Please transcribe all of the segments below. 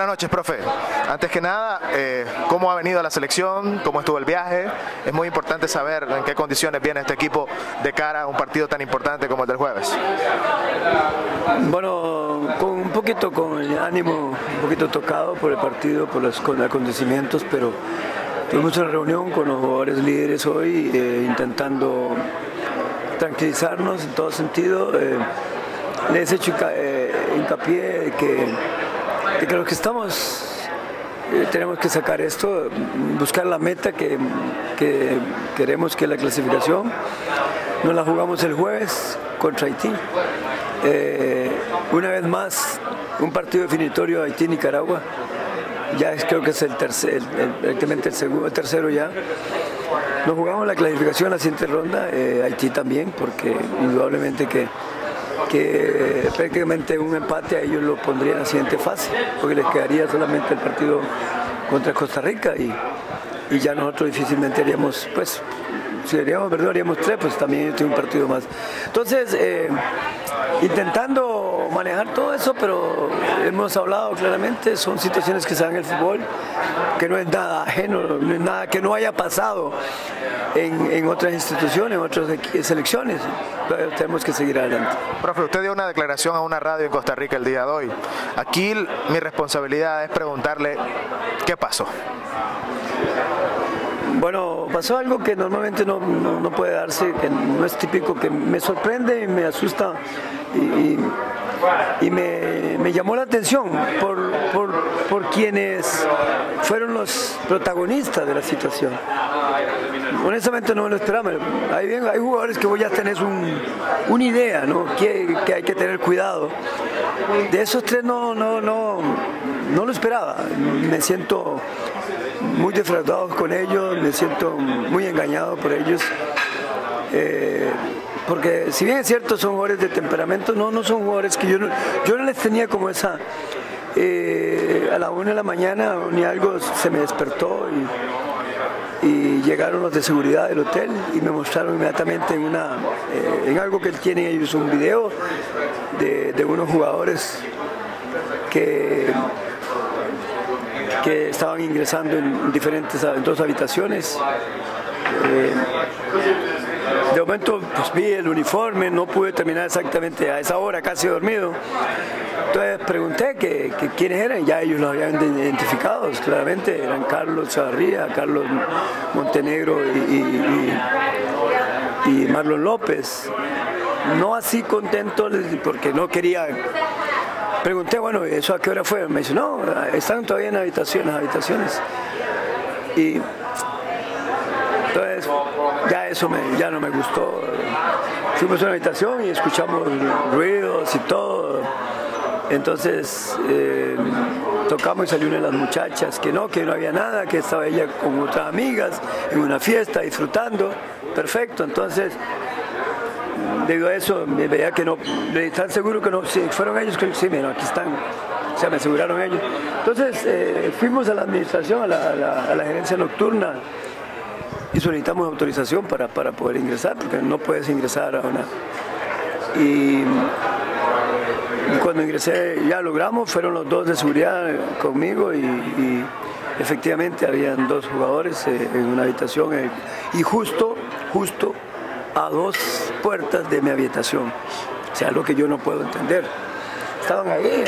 Buenas noches, profe. Antes que nada, eh, ¿cómo ha venido la selección? ¿Cómo estuvo el viaje? Es muy importante saber en qué condiciones viene este equipo de cara a un partido tan importante como el del jueves. Bueno, con un poquito con el ánimo, un poquito tocado por el partido, por los acontecimientos, pero tuvimos una reunión con los jugadores líderes hoy eh, intentando tranquilizarnos en todo sentido. Eh, les he hecho hincapié que que que estamos eh, tenemos que sacar esto, buscar la meta que, queremos que la clasificación. Nos la jugamos el jueves contra Haití. Eh, una vez más, un partido definitorio Haití-Nicaragua. Ya creo que es el, tercer, el, segundo, el tercero ya. Nos jugamos la clasificación en la siguiente ronda, eh, Haití también, porque indudablemente que que prácticamente un empate a ellos lo pondría en la siguiente fase, porque les quedaría solamente el partido contra Costa Rica y, y ya nosotros difícilmente haríamos, pues, si haríamos, perdón, haríamos tres, pues también tienen un partido más. Entonces, eh, intentando manejar todo eso, pero hemos hablado claramente, son situaciones que se dan en el fútbol, que no es nada ajeno, no es nada que no haya pasado en, otras instituciones, en otras selecciones. tenemos que seguir adelante. Profe, usted dio una declaración a una radio en Costa Rica el día de hoy. Aquí mi responsabilidad es preguntarle qué pasó. Bueno, pasó algo que normalmente no, puede darse, que no es típico, que me sorprende y me asusta y, me, llamó la atención por, quienes fueron los protagonistas de la situación. Honestamente no me lo esperaba. Hay, hay jugadores que vos ya tenés una idea, ¿no? Que, que, hay que tener cuidado. De esos tres no, no, no, no lo esperaba. Me siento muy defraudados con ellos, me siento muy engañado por ellos. Eh, porque si bien es cierto son jugadores de temperamento, no, no son jugadores que yo no, yo no les tenía como esa... Eh, a la una de la mañana ni algo se me despertó y, llegaron los de seguridad del hotel y me mostraron inmediatamente en, una, eh, en algo que tienen ellos un video de, unos jugadores que que estaban ingresando en diferentes dos habitaciones. Eh, de momento pues, vi el uniforme, no pude terminar exactamente a esa hora, casi dormido. Entonces pregunté que, quiénes eran, ya ellos los habían identificado, claramente eran Carlos Chavarría, Carlos Montenegro y, y Marlon López. No así contento porque no quería Pregunté, bueno, ¿eso a qué hora fue? Me dice, no, están todavía en habitaciones, habitaciones. Y entonces ya eso me, ya no me gustó. Fuimos a una habitación y escuchamos ruidos y todo. Entonces eh, tocamos y salió una de las muchachas que no, que no había nada, que estaba ella con otras amigas en una fiesta disfrutando. Perfecto, entonces debido a eso me veía que no, están seguros que no, si fueron ellos, que sí, mira, aquí están, o sea, me aseguraron ellos. Entonces eh, fuimos a la administración, a la, gerencia nocturna, y solicitamos autorización para, poder ingresar, porque no puedes ingresar a una... Y, cuando ingresé ya logramos, fueron los dos de seguridad conmigo y, efectivamente habían dos jugadores eh, en una habitación eh, y justo, justo a dos puertas de mi habitación. O sea, lo que yo no puedo entender. Estaban ahí,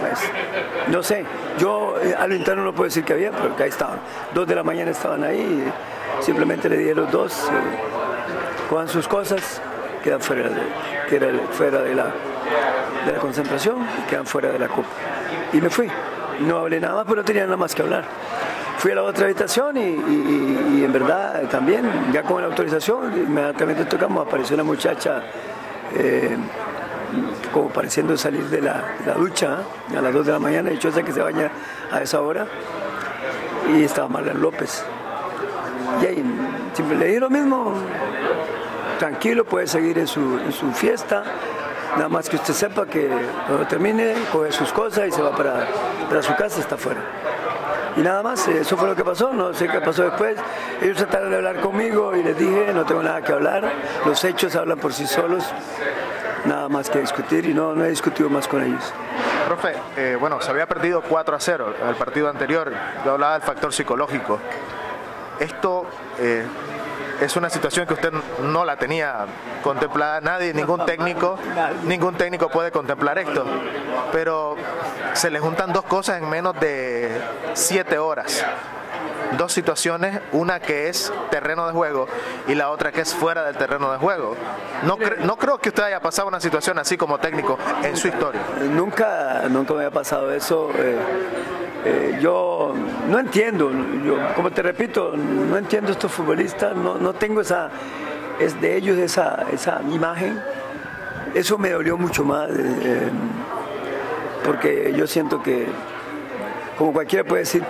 pues, no sé, yo eh, a lo interno no puedo decir que había, pero que ahí estaban. Dos de la mañana estaban ahí, simplemente le los dos, eh, sus cosas, quedan fuera de, fuera de la, de la concentración y quedan fuera de la copa. Y me fui. No hablé nada más, pero no tenía nada más que hablar. Fui a la otra habitación y, en verdad también, ya con la autorización, inmediatamente tocamos, apareció una muchacha eh, como pareciendo salir de la, ducha ¿eh? a las 2 de la mañana, dichosa que se baña a esa hora, y estaba Marlene López. Y ahí siempre le dije lo mismo, tranquilo, puede seguir en su, fiesta, nada más que usted sepa que cuando termine, coge sus cosas y se va para, su casa, está afuera y nada más, eso fue lo que pasó, no sé qué pasó después. Ellos trataron de hablar conmigo y les dije, no tengo nada que hablar, los hechos hablan por sí solos, nada más que discutir y no, no he discutido más con ellos. Profe, eh, bueno, se había perdido 4 a 0 el partido anterior. Yo hablaba del factor psicológico. Esto eh, es una situación que usted no la tenía contemplada. Nadie, ningún técnico, ningún técnico puede contemplar esto. Pero se le juntan dos cosas en menos de 7 horas dos situaciones, una que es terreno de juego y la otra que es fuera del terreno de juego. No, no creo que usted haya pasado una situación así como técnico en su historia. Nunca, nunca me había pasado eso. Eh, eh, yo no entiendo, yo, como te repito, no entiendo estos futbolistas, no, no tengo esa, es de ellos esa, esa imagen. Eso me dolió mucho más, eh, porque yo siento que, como cualquiera puede decir,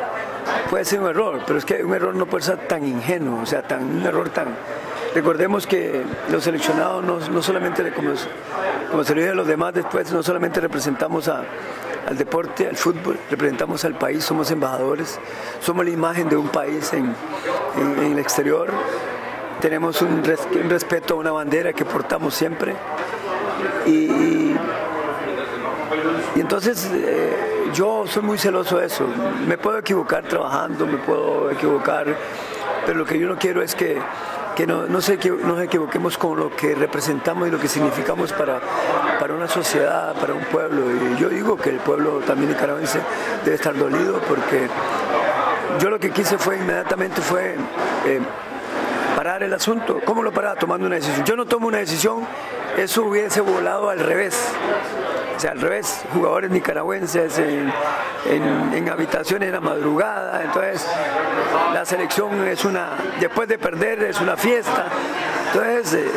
puede ser un error, pero es que un error no puede ser tan ingenuo, o sea, tan, un error tan... Recordemos que los seleccionados no, solamente, como, como se lo dije a los demás después, no solamente representamos a, al deporte, al fútbol, representamos al país, somos embajadores, somos la imagen de un país en, el exterior, tenemos un, respeto a una bandera que portamos siempre y, entonces... Eh, yo soy muy celoso de eso. Me puedo equivocar trabajando, me puedo equivocar, pero lo que yo no quiero es que, no, no, se, nos equivoquemos con lo que representamos y lo que significamos para, para una sociedad, para un pueblo. Y yo digo que el pueblo también nicaragüense debe estar dolido porque yo lo que quise fue inmediatamente fue eh, parar el asunto. ¿Cómo lo paraba? Tomando una decisión. Yo no tomo una decisión, eso hubiese volado al revés o sea, al revés, jugadores nicaragüenses en, habitaciones en la madrugada, entonces la selección es una, después de perder es una fiesta, entonces eh,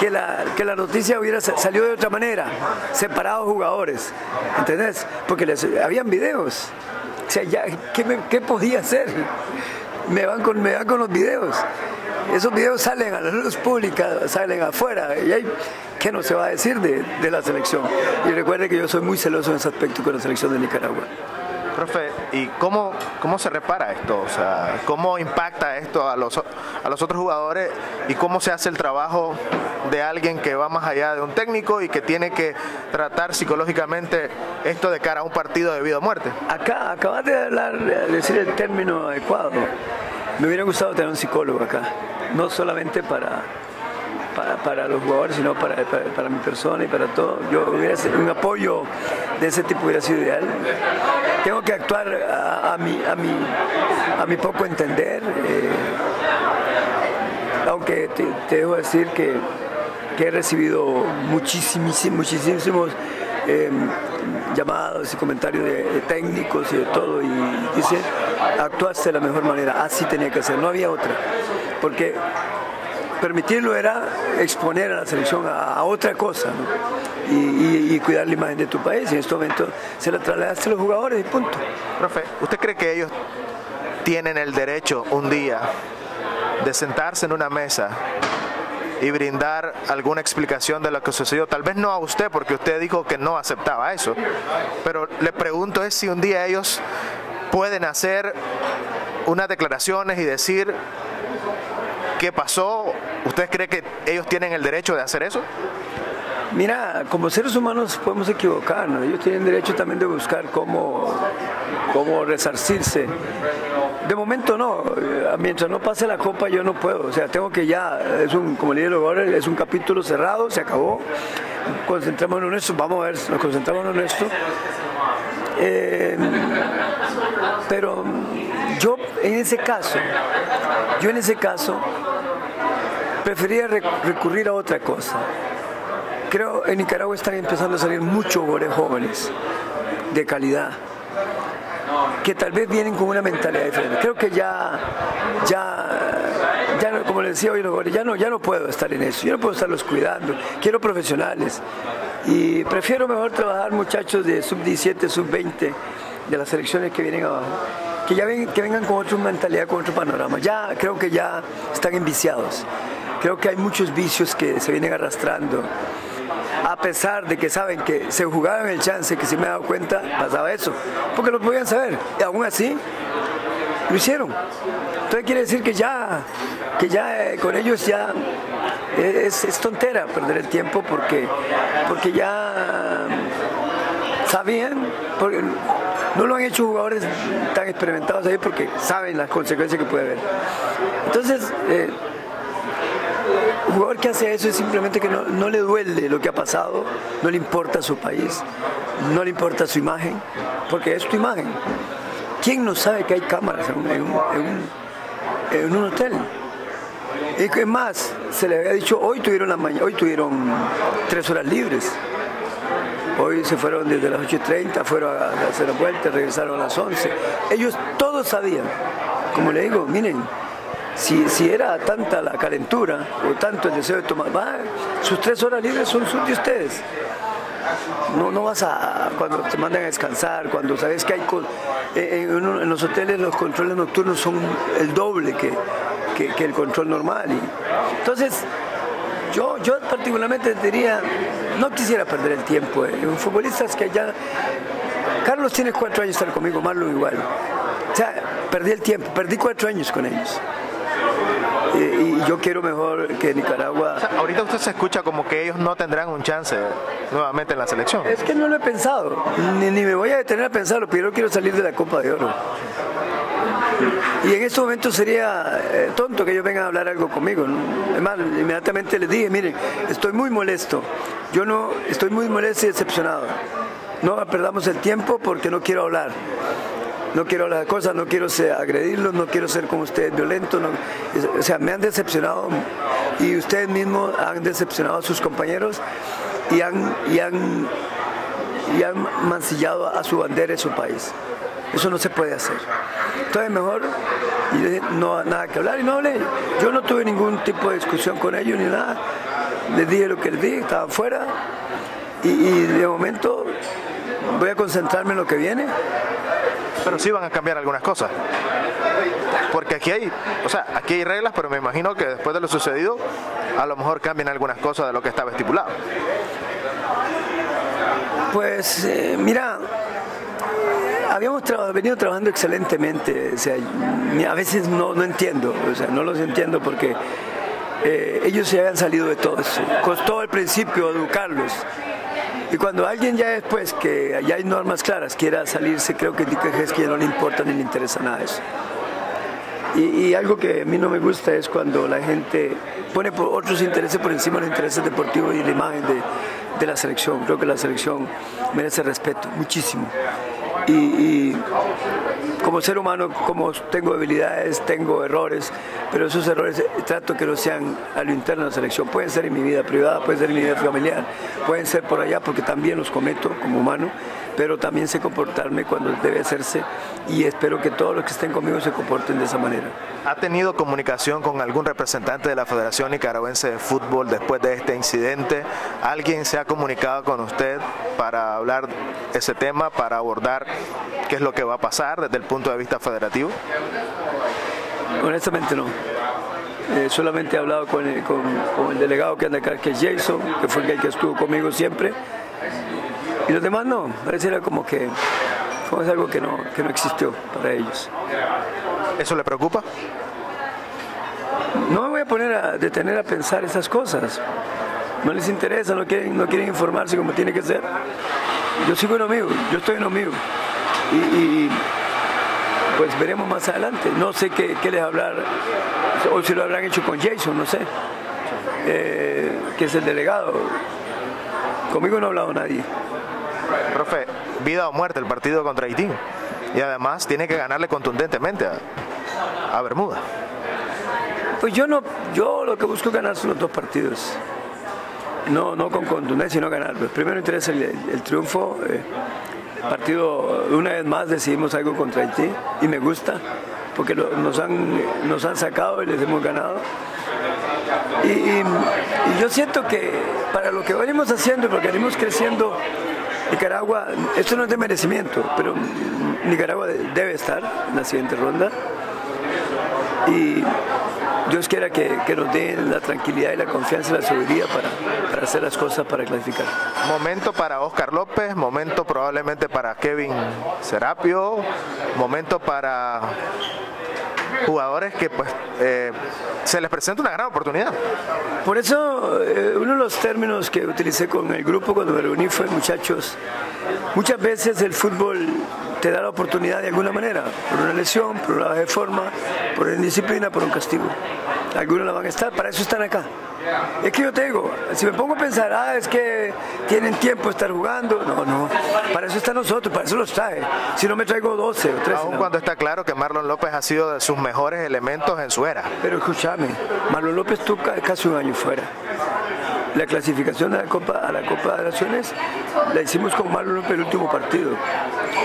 que, la, que la noticia hubiera salido de otra manera, separados jugadores, ¿entendés? Porque les, habían videos, o sea, ya, ¿qué, podía hacer? Me van, con, me van con los videos esos videos salen a la luz pública, salen afuera, y hay, ¿qué no se va a decir de, la selección? Y recuerde que yo soy muy celoso en ese aspecto con la selección de Nicaragua. Profe, ¿y cómo, cómo se repara esto? O sea, ¿cómo impacta esto a los, a los otros jugadores y cómo se hace el trabajo de alguien que va más allá de un técnico y que tiene que tratar psicológicamente esto de cara a un partido de vida o muerte? Acá, acabas de hablar, de decir el término adecuado. Me hubiera gustado tener un psicólogo acá, no solamente para, para, los jugadores, sino para, para, mi persona y para todo. Yo un apoyo de ese tipo hubiera sido ideal. Tengo que actuar a, mi, a, mi, a mi poco entender, eh, aunque te, te, debo decir que, he recibido muchísimos, muchísimos eh, llamados y comentarios de, técnicos y de todo, y dice, actuaste de la mejor manera, así tenía que ser, no había otra, porque permitirlo era exponer a la selección a, otra cosa y, cuidar la imagen de tu país, y en este momento se la trasladaste a los jugadores y punto. Profe, ¿usted cree que ellos tienen el derecho un día de sentarse en una mesa y brindar alguna explicación de lo que sucedió. Tal vez no a usted, porque usted dijo que no aceptaba eso, pero le pregunto es si un día ellos pueden hacer unas declaraciones y decir qué pasó. ¿Usted cree que ellos tienen el derecho de hacer eso? Mira, como seres humanos podemos equivocarnos, ellos tienen derecho también de buscar cómo, cómo resarcirse. De momento no, eh, mientras no pase la copa yo no puedo, o sea, tengo que ya, es un, como le digo, es un capítulo cerrado, se acabó, concentrémonos en esto, vamos a ver, nos concentramos en esto. Eh, pero yo en ese caso, yo en ese caso prefería recurrir a otra cosa creo en Nicaragua están empezando a salir muchos jugadores jóvenes de calidad que tal vez vienen con una mentalidad diferente. Creo que ya, ya, ya como les decía hoy ya no, ya no puedo estar en eso, yo no puedo estarlos cuidando, quiero profesionales y prefiero mejor trabajar muchachos de sub 17, sub 20 de las selecciones que vienen abajo, que ya que vengan con otra mentalidad, con otro panorama. Ya creo que ya están enviciados. Creo que hay muchos vicios que se vienen arrastrando a pesar de que saben que se jugaban el chance, que si me he dado cuenta, pasaba eso, porque lo podían saber, y aún así lo hicieron. Entonces quiere decir que ya, que ya eh, con ellos ya es, tontera perder el tiempo porque, porque ya sabían, porque no lo han hecho jugadores tan experimentados ahí porque saben las consecuencias que puede haber. Entonces, eh, un jugador que hace eso es simplemente que no, le duele lo que ha pasado, no le importa su país, no le importa su imagen, porque es tu imagen. ¿Quién no sabe que hay cámaras en un, hotel? Y que más, se le había dicho, hoy tuvieron, la hoy tuvieron tres horas libres. Hoy se fueron desde las 8.30, fueron a hacer la vuelta, regresaron a las 11. Ellos todos sabían, como le digo, miren, si, si era tanta la calentura o tanto el deseo de tomar, sus tres horas libres son sus de ustedes. No, no vas a, cuando te mandan a descansar, cuando sabes que hay, en, en los hoteles los controles nocturnos son el doble que, que, el control normal. Y, entonces, yo, yo particularmente diría, no quisiera perder el tiempo. Eh. Un que ya... Carlos tiene cuatro años estar conmigo, Marlon igual. O sea, perdí el tiempo, perdí cuatro años con ellos. Y yo quiero mejor que Nicaragua. ahorita usted se escucha como que ellos no tendrán un chance nuevamente en la selección. Es que no lo he pensado, ni, ni me voy a detener a pensarlo, pero yo quiero salir de la Copa de Oro. Y en este momento sería eh, tonto que ellos vengan a hablar algo conmigo. Además, inmediatamente les dije, miren, estoy muy molesto. Yo no, estoy muy molesto y decepcionado. No perdamos el tiempo porque no quiero hablar. No quiero de cosas, no quiero agredirlos, no quiero ser como ustedes violentos. o sea, me han decepcionado y ustedes mismos han decepcionado a sus compañeros y han, y han, y han mancillado a su bandera y su país. Eso no se puede hacer. Entonces mejor no nada que hablar y no hablé. Yo no tuve ningún tipo de discusión con ellos ni nada. Les dije lo que les dije, estaban fuera y, de momento voy a concentrarme en lo que viene. Pero sí van a cambiar algunas cosas. Porque aquí hay, o sea, aquí hay reglas, pero me imagino que después de lo sucedido, a lo mejor cambian algunas cosas de lo que estaba estipulado. Pues eh, mira, habíamos venido trabajando excelentemente, o sea, a veces no, no entiendo, o sea, no los entiendo porque eh, ellos se habían salido de todo eso. Costó al principio educarlos. Y cuando alguien ya después, que ya hay normas claras, quiera salirse, creo que es que ya no le importa ni le interesa nada eso. Y, algo que a mí no me gusta es cuando la gente pone otros intereses por encima de los intereses deportivos y la imagen de, de la selección. Creo que la selección merece respeto, muchísimo y, como ser humano, como tengo debilidades, tengo errores, pero esos errores trato que no sean a lo interno de la selección. Pueden ser en mi vida privada, pueden ser en mi vida familiar, pueden ser por allá porque también los cometo como humano, pero también sé comportarme cuando debe hacerse y espero que todos los que estén conmigo se comporten de esa manera. ¿Ha tenido comunicación con algún representante de la Federación Nicaragüense de Fútbol después de este incidente? ¿Alguien se ha comunicado con usted para hablar ese tema, para abordar qué es lo que va a pasar desde el punto de vista federativo? Honestamente no. Eh, solamente he hablado con el, delegado que anda acá, que es Jason, que fue el que estuvo conmigo siempre. Y los demás no, pareciera como que como es algo que no, que no existió para ellos. ¿Eso le preocupa? No me voy a poner a detener a pensar esas cosas. No les interesa, no quieren, no quieren informarse como tiene que ser. Yo sigo en lo mío, yo estoy en lo mío. Y, pues veremos más adelante. No sé qué, les hablar, o si lo habrán hecho con Jason, no sé, eh, que es el delegado. Conmigo no ha hablado nadie. Profe, vida o muerte el partido contra Haití. Y además tiene que ganarle contundentemente a, Bermuda. Pues yo no, yo lo que busco es ganar son los dos partidos. No, no con contundencia, sino ganar. Pues primero interesa el, triunfo. Eh, partido, una vez más decidimos algo contra Haití y me gusta porque nos, han, nos han sacado y les hemos ganado. Y, y, yo siento que para lo que venimos haciendo, porque venimos creciendo Nicaragua, esto no es de merecimiento, pero Nicaragua debe estar en la siguiente ronda. Y Dios quiera que, nos den la tranquilidad y la confianza y la seguridad para, para, hacer las cosas para clasificar. Momento para Oscar López, momento probablemente para Kevin Serapio, momento para jugadores que pues eh, se les presenta una gran oportunidad. Por eso eh, uno de los términos que utilicé con el grupo cuando me reuní fue muchachos, muchas veces el fútbol te da la oportunidad de alguna manera, por una lesión, por una de forma, por una indisciplina, por un castigo. Algunos la van a estar, para eso están acá. Es que yo te digo, si me pongo a pensar, ah, es que tienen tiempo de estar jugando, no, no, para eso están nosotros, para eso los trae. Si no me traigo 12 o 13. Aún cuando está claro que Marlon López ha sido de sus mejores elementos en su era. Pero escúchame, Marlon López estuvo casi un año fuera. La clasificación a la Copa, a la Copa de Naciones la hicimos con Marlon López el último partido.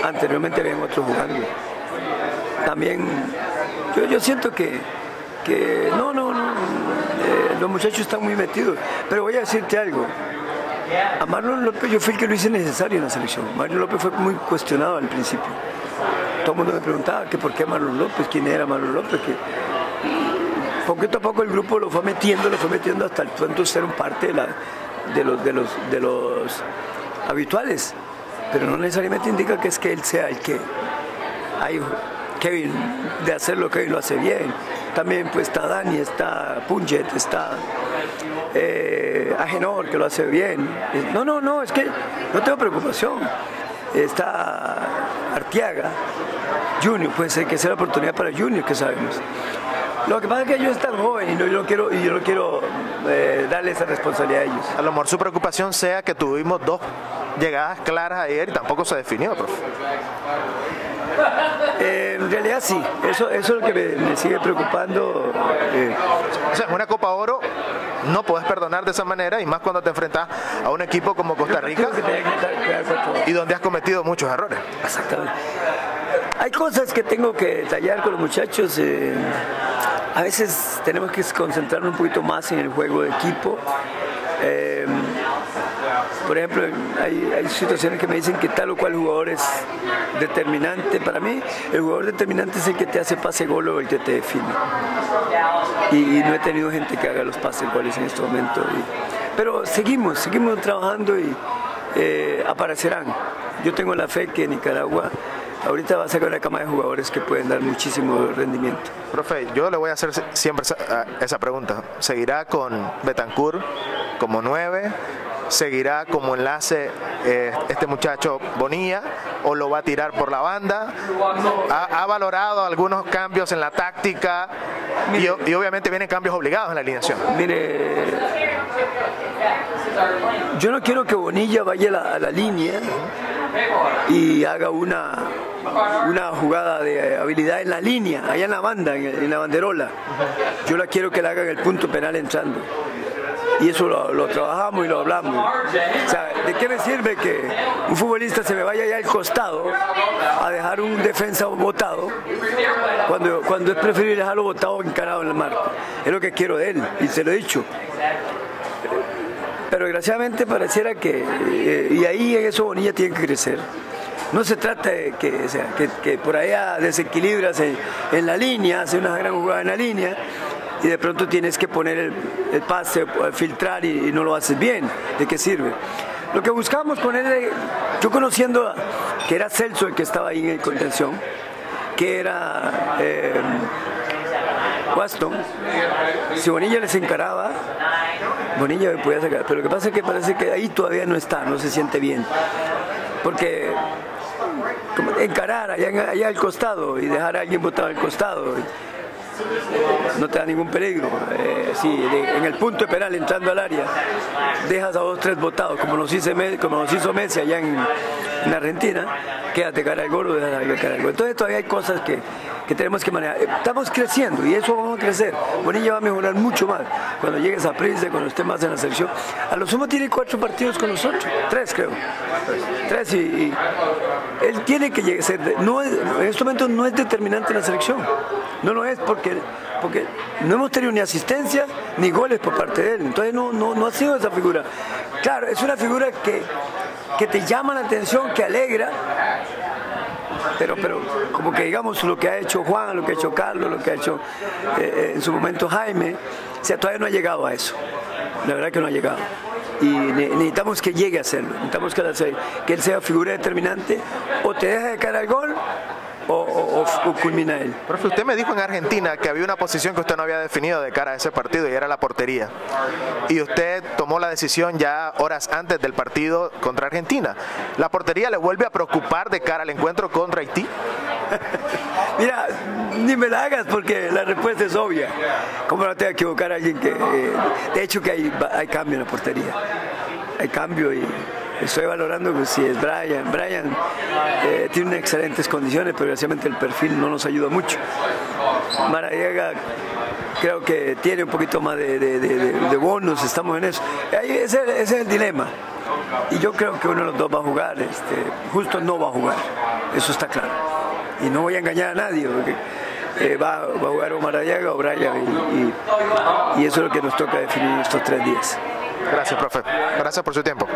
Anteriormente habían otros jugando. También, yo, yo siento que, no, no, eh, los muchachos están muy metidos. Pero voy a decirte algo. A Marlon López yo fui el que lo hice necesario en la selección. Marlon López fue muy cuestionado al principio. Todo el mundo me preguntaba que por qué Marlon López, quién era Marlon López, que poquito a poco el grupo lo fue metiendo, lo fue metiendo hasta el punto de ser un parte de, los, habituales. Pero no necesariamente indica que es que él sea el que hay Kevin de hacer lo que él lo hace bien. También pues está Dani, está Punjet, está eh, Agenor que lo hace bien. No, no, no, es que no tengo preocupación. Está Artiaga, Junior, puede ser que sea la oportunidad para Junior, que sabemos. Lo que pasa es que ellos están jóvenes y yo no quiero, y yo no quiero eh, darle esa responsabilidad a ellos. A lo mejor su preocupación sea que tuvimos dos llegadas claras ayer y tampoco se definió, profe. Eh, en realidad sí, eso, eso es lo que me, me sigue preocupando. Eh. O sea, en una Copa Oro no puedes perdonar de esa manera y más cuando te enfrentas a un equipo como Costa Rica y donde has cometido muchos errores. Exactamente. Hay cosas que tengo que detallar con los muchachos. Eh, a veces tenemos que concentrarnos un poquito más en el juego de equipo. Eh, por ejemplo, hay, hay, situaciones que me dicen que tal o cual jugador es determinante. Para mí, el jugador determinante es el que te hace pase gol o el que te define. Y, no he tenido gente que haga los pases goles en este momento. Pero seguimos, seguimos trabajando y eh, aparecerán. Yo tengo la fe que Nicaragua ahorita va a sacar una cama de jugadores que pueden dar muchísimo rendimiento. Profe, yo le voy a hacer siempre esa, pregunta. ¿Seguirá con Betancourt como nueve? Seguirá como enlace eh, este muchacho Bonilla o lo va a tirar por la banda. Ha, ha valorado algunos cambios en la táctica y, y, obviamente vienen cambios obligados en la alineación. Mire, yo no quiero que Bonilla vaya a la, a la línea y haga una, una jugada de habilidad en la línea, allá en la banda, en, en la banderola. Yo la quiero que la haga en el punto penal entrando y eso lo, trabajamos y lo hablamos. O sea, ¿de qué me sirve que un futbolista se me vaya allá al costado a dejar un defensa botado cuando, cuando es preferible dejarlo botado encarado en el marco? Es lo que quiero de él y se lo he dicho. Pero desgraciadamente pareciera que, eh, y ahí en eso Bonilla tiene que crecer. No se trata de que, sea, que, que por allá desequilibras en, en la línea, hace una gran jugada en la línea, y de pronto tienes que poner el, pase, filtrar y, no lo haces bien. ¿De qué sirve? Lo que buscábamos ponerle, yo conociendo que era Celso el que estaba ahí en contención, que era eh, Waston, si Bonilla les encaraba, Bonilla me podía sacar, pero lo que pasa es que parece que ahí todavía no está, no se siente bien. Porque encarar allá, allá al costado y dejar a alguien botado al costado no te da ningún peligro. Eh, si en el punto de penal entrando al área dejas a dos tres votados, como nos hizo, como nos hizo Messi allá en, en Argentina, quédate cara al gol o dejas cara al gol. Entonces todavía hay cosas que, que tenemos que manejar. Estamos creciendo y eso vamos a crecer. Bonilla va a mejorar mucho más cuando llegues a Prince, cuando esté más en la selección. A lo sumo tiene cuatro partidos con nosotros, tres creo. Tres y, él tiene que llegar, no es, en este momento no es determinante en la selección. No lo es porque, porque no hemos tenido ni asistencia ni goles por parte de él. Entonces no, no, no ha sido esa figura. Claro, es una figura que, que te llama la atención, que alegra, pero, pero como que digamos lo que ha hecho Juan, lo que ha hecho Carlos, lo que ha hecho eh, en su momento Jaime, o sea, todavía no ha llegado a eso. La verdad que no ha llegado. Y necesitamos que llegue a hacerlo, necesitamos que, él sea figura determinante, o te deja de cara al gol, o, culmina él. Profe, usted me dijo en Argentina que había una posición que usted no había definido de cara a ese partido y era la portería. Y usted tomó la decisión ya horas antes del partido contra Argentina. ¿La portería le vuelve a preocupar de cara al encuentro contra Haití? Mira, ni me la hagas porque la respuesta es obvia. ¿Cómo no te va a equivocar a alguien que... Eh, de hecho que hay, hay cambio en la portería. Hay cambio y estoy valorando que si es Brian. Brian eh, tiene excelentes condiciones, pero desgraciadamente el perfil no nos ayuda mucho. Maradiaga creo que tiene un poquito más de, de, bonos, estamos en eso. ese, es el dilema. Y yo creo que uno de los dos va a jugar, este, justo no va a jugar, eso está claro. Y no voy a engañar a nadie, porque eh, va, a jugar o Maradiaga o Brian, y, y eso es lo que nos toca definir estos tres días. Gracias, profe. Gracias por su tiempo.